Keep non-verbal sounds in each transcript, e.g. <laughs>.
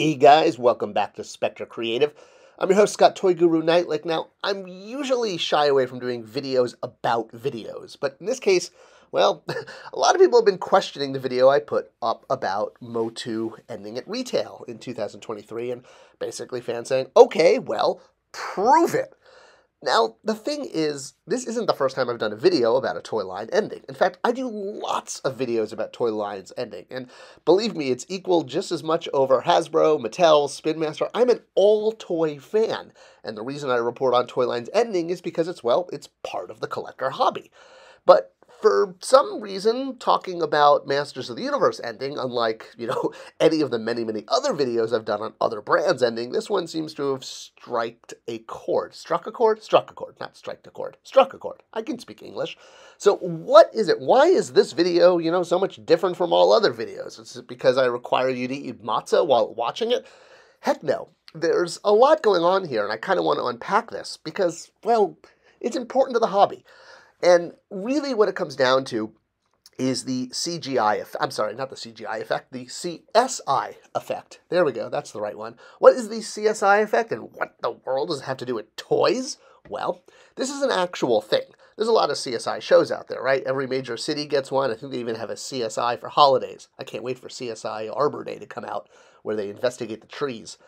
Hey guys, welcome back to Spector Creative. I'm your host, Scott Toy Guru Neitlich. Now, I'm usually shy away from doing videos about videos, but in this case, well, <laughs> a lot of people have been questioning the video I put up about Motu ending at retail in 2023, and basically fans saying, okay, well, prove it. Now, the thing is, this isn't the first time I've done a video about a toy line ending. In fact, I do lots of videos about toy lines ending, and believe me, it's equal just as much over Hasbro, Mattel, Spin Master. I'm an all-toy fan, and the reason I report on toy lines ending is because it's, well, it's part of the collector hobby. But for some reason, talking about Masters of the Universe ending, unlike, you know, <laughs> any of the many, many other videos I've done on other brands ending, this one seems to have striked a chord. Struck a chord? Struck a chord. Not strike a chord. Struck a chord. I can speak English. So what is it? Why is this video, you know, so much different from all other videos? Is it because I require you to eat matzah while watching it? Heck no. There's a lot going on here, and I kind of want to unpack this because, well, it's important to the hobby. And really what it comes down to is the CGI effect. I'm sorry, not the CGI effect, the CSI effect. There we go, that's the right one. What is the CSI effect and what the world does it have to do with toys? Well, this is an actual thing. There's a lot of CSI shows out there, right? Every major city gets one. I think they even have a CSI for holidays. I can't wait for CSI Arbor Day to come out where they investigate the trees.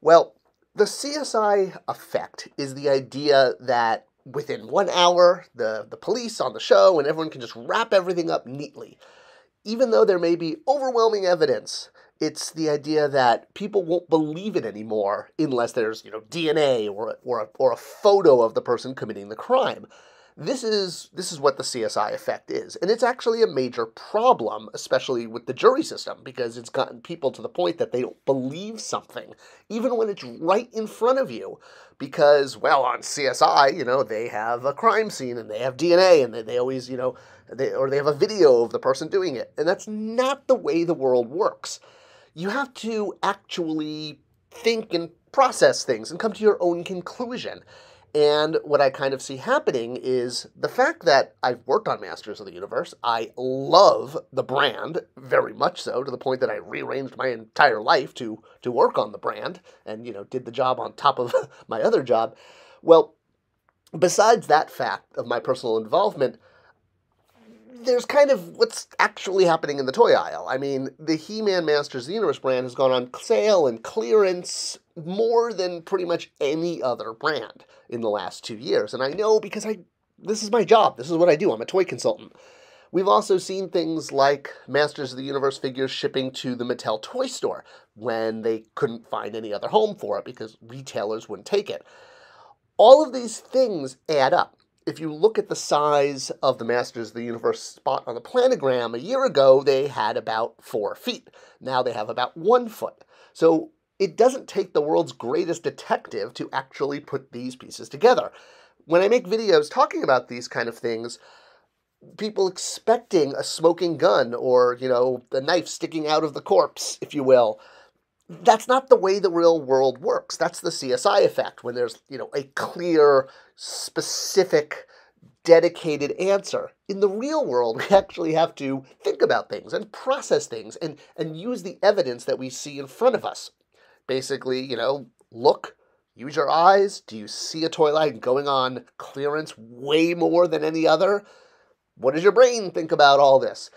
Well, the CSI effect is the idea that within one hour, the, the police on the show and everyone can just wrap everything up neatly. Even though there may be overwhelming evidence, it's the idea that people won't believe it anymore unless there's, you know, DNA or, or, a, or a photo of the person committing the crime. This is this is what the CSI effect is, and it's actually a major problem, especially with the jury system, because it's gotten people to the point that they don't believe something, even when it's right in front of you. Because, well, on CSI, you know, they have a crime scene and they have DNA, and they, they always, you know, they, or they have a video of the person doing it, and that's not the way the world works. You have to actually think and process things and come to your own conclusion. And what I kind of see happening is the fact that I've worked on Masters of the Universe. I love the brand very much so, to the point that I rearranged my entire life to to work on the brand, and you know did the job on top of <laughs> my other job. Well, besides that fact of my personal involvement, there's kind of what's actually happening in the toy aisle. I mean, the He Man Masters of the Universe brand has gone on sale and clearance more than pretty much any other brand in the last two years. And I know because I this is my job. This is what I do. I'm a toy consultant. We've also seen things like Masters of the Universe figures shipping to the Mattel toy store when they couldn't find any other home for it because retailers wouldn't take it. All of these things add up if you look at the size of the Masters of the Universe spot on the planogram, a year ago they had about four feet. Now they have about one foot. So it doesn't take the world's greatest detective to actually put these pieces together. When I make videos talking about these kind of things, people expecting a smoking gun or, you know, the knife sticking out of the corpse, if you will, that's not the way the real world works. That's the CSI effect when there's, you know, a clear, specific, dedicated answer. In the real world, <laughs> we actually have to think about things and process things and, and use the evidence that we see in front of us. Basically, you know, look, use your eyes. Do you see a toy line going on clearance way more than any other? What does your brain think about all this?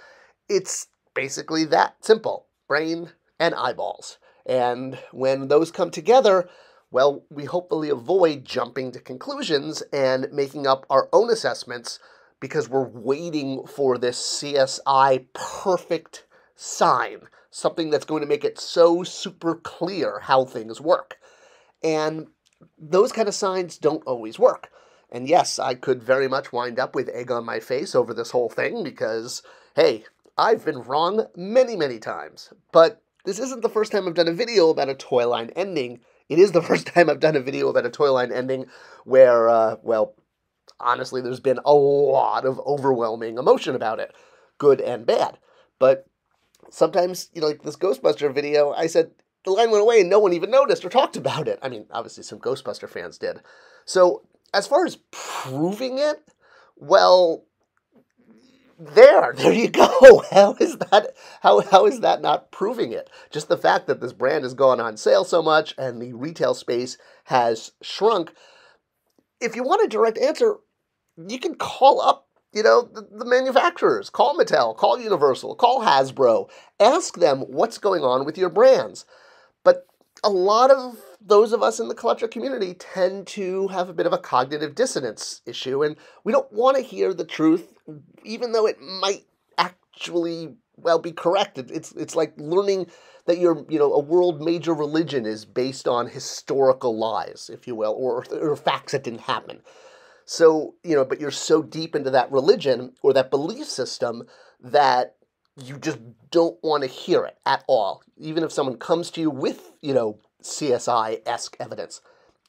It's basically that simple brain and eyeballs. And when those come together, well, we hopefully avoid jumping to conclusions and making up our own assessments because we're waiting for this CSI perfect sign, something that's going to make it so super clear how things work. And those kind of signs don't always work. And yes, I could very much wind up with egg on my face over this whole thing because, hey, I've been wrong many, many times. But this isn't the first time I've done a video about a toy line ending. It is the <laughs> first time I've done a video about a toy line ending where, uh, well, honestly, there's been a lot of overwhelming emotion about it, good and bad. But sometimes, you know, like this Ghostbuster video, I said the line went away and no one even noticed or talked about it. I mean, obviously, some Ghostbuster fans did. So, as far as proving it, well, there, there you go. <laughs> How is that? How how is that not proving it? Just the fact that this brand has gone on sale so much and the retail space has shrunk. If you want a direct answer, you can call up you know, the, the, manufacturers. Call Mattel, call Universal, call Hasbro. Ask them what's going on with your brands. But a lot of those of us in the collector community tend to have a bit of a cognitive dissonance issue, and we don't want to hear the truth, even though it might actually well be correct. It's it's like learning that your you know a world major religion is based on historical lies, if you will, or, or facts that didn't happen. So, you know, but you're so deep into that religion or that belief system that you just don't want to hear it at all, even if someone comes to you with, you know, CSI esque evidence.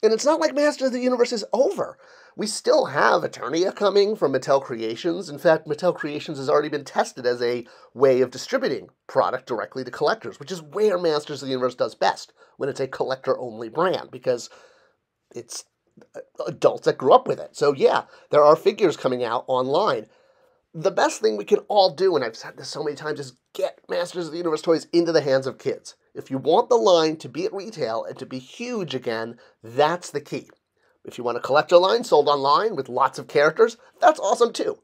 And it's not like Masters of the Universe is over. We still have Eternia coming from Mattel Creations. In fact, Mattel Creations has already been tested as a way of distributing product directly to collectors, which is where Masters of the Universe does best when it's a collector only brand because it's adults that grew up with it. So, yeah, there are figures coming out online. The best thing we can all do, and I've said this so many times, is get Masters of the Universe toys into the hands of kids. If you want the line to be at retail and to be huge again, that's the key. If you want a collector line sold online with lots of characters, that's awesome too.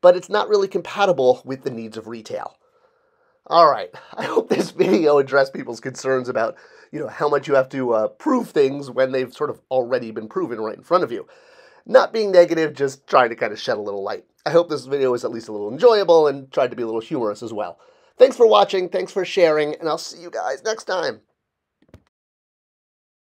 But it's not really compatible with the needs of retail. All right, <laughs> I hope this video addressed people's concerns about, you know, how much you have to uh, prove things when they've sort of already been proven right in front of you. Not being negative, just trying to kind of shed a little light. I hope this video was at least a little enjoyable and tried to be a little humorous as well. Thanks for watching, thanks for sharing, and I'll see you guys next time.